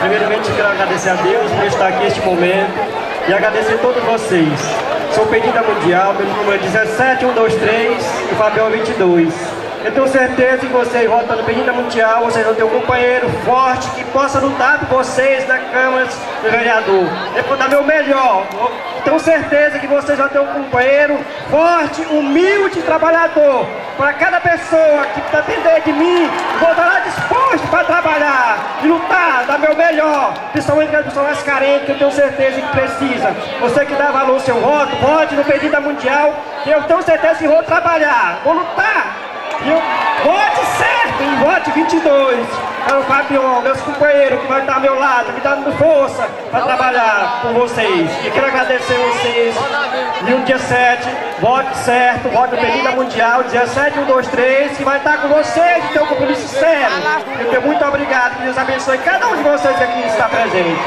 Primeiramente, quero agradecer a Deus por estar aqui neste momento e agradecer a todos vocês. Sou pedida mundial, meu número é 17123 e Fabião 22. Eu tenho certeza que vocês votando Pedida Mundial, vocês vão ter um companheiro forte que possa lutar por vocês na Câmara do Vereador. Eu vou dar meu melhor. Eu tenho certeza que vocês vão ter um companheiro forte, humilde, trabalhador. Para cada pessoa que depender de mim, vou para trabalhar e lutar, dar meu melhor. Principalmente as pessoas mais carentes, que eu tenho certeza que precisa. Você que dá valor ao seu voto, vote no Pedida Mundial, que eu tenho certeza que vou trabalhar, vou lutar eu, vote certo, em vote 22. Para o Fabião, meus companheiros que vai estar ao meu lado, me dando força para trabalhar com vocês. E quero agradecer vocês. Dia 7, vote certo, vote no Pedida Mundial, 17, 1, 2, 3, que vai estar com vocês e ter um compromisso sério. Eu muito obrigado, que Deus abençoe cada um de vocês aqui que está presente.